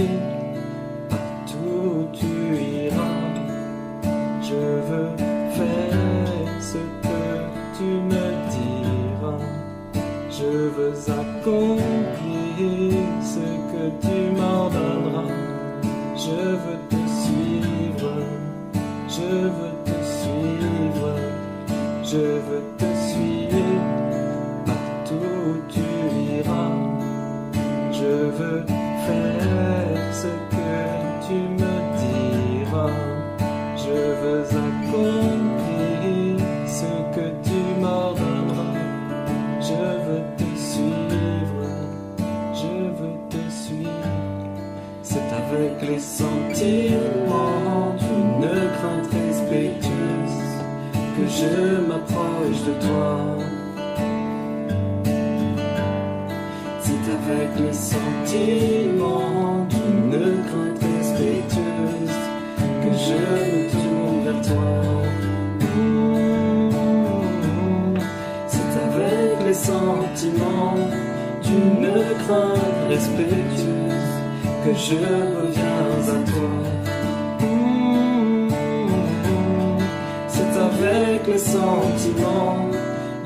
suivre Je veux accomplir ce que tu m'ordonneras. Je veux te suivre. Je veux te suivre. C'est avec les sentiments d'une crainte respectueuse que je m'approche de toi. C'est avec les sentiments d'une crainte respectueuse que je me C'est avec les sentiments d'une crainte respectueuse que je reviens à toi. C'est avec les sentiments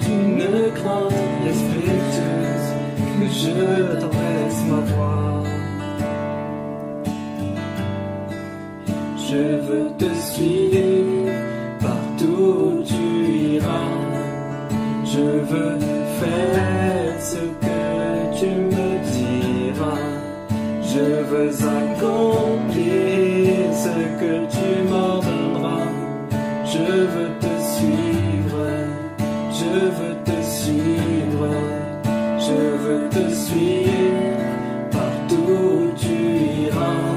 d'une crainte respectueuse que je t'adresse ma voix. Je veux te suivre tu m'ordonneras. Je veux te suivre. Je veux te suivre. Je veux te suivre partout où tu iras.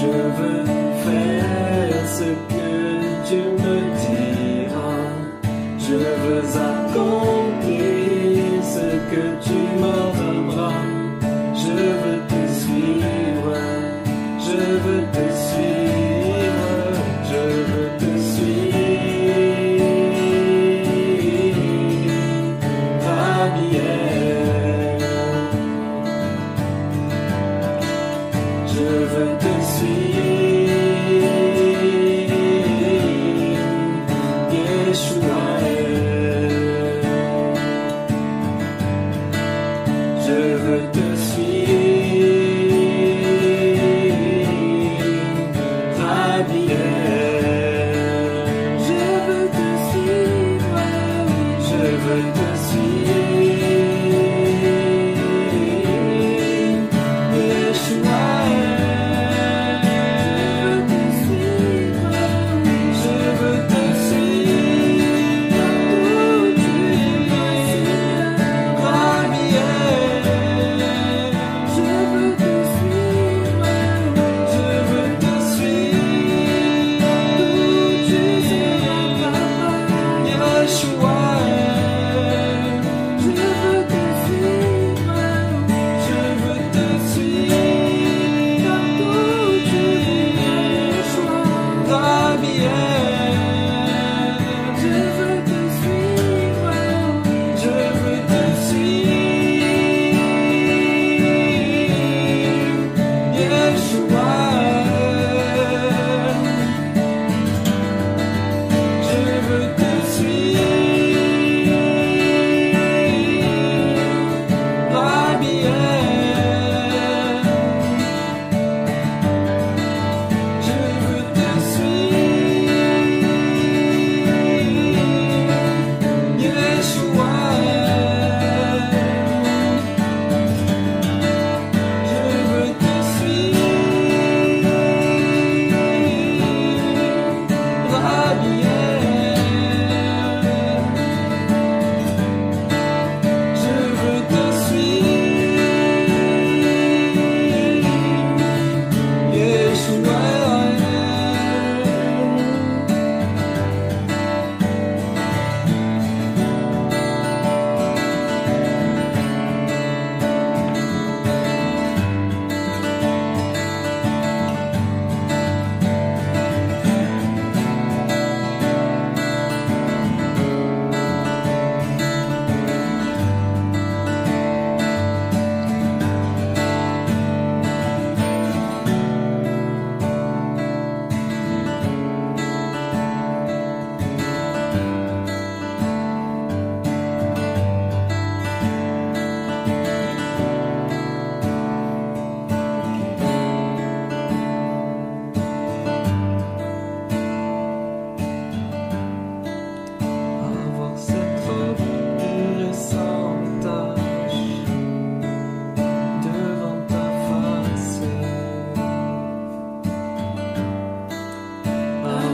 Je veux faire ce que tu me diras. Je veux accomplir ce que tu m'ordonneras. Je veux te suivre. Je veux te yeah.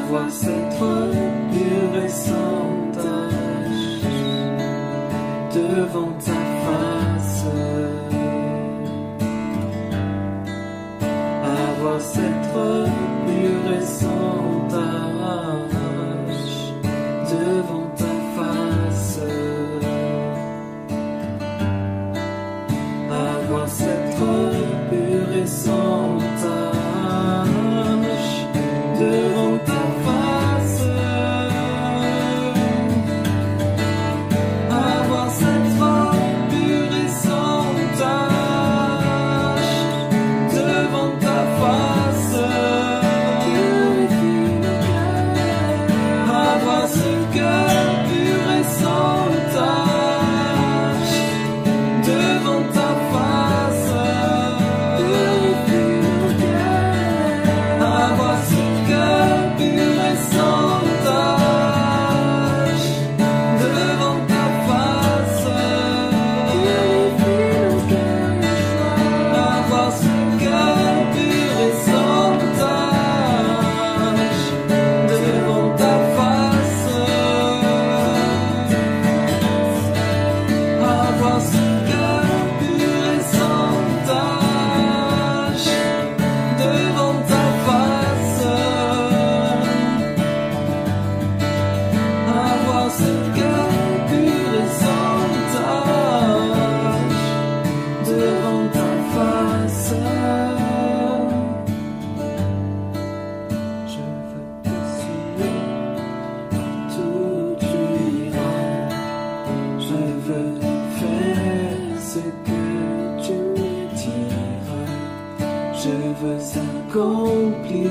voir s'être pur et sans tache devant ta face. Avoir s'être pur et sans tache. Je veux faire ce que tu me diras. Je veux accomplir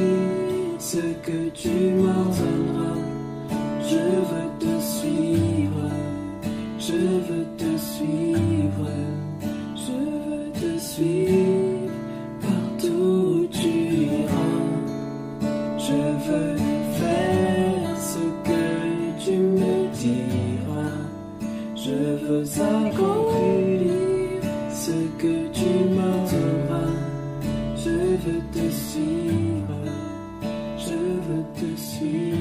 ce que tu m'ordonneras. Je veux te suivre. Je veux te suivre. Je veux te suivre. je veux te suivre.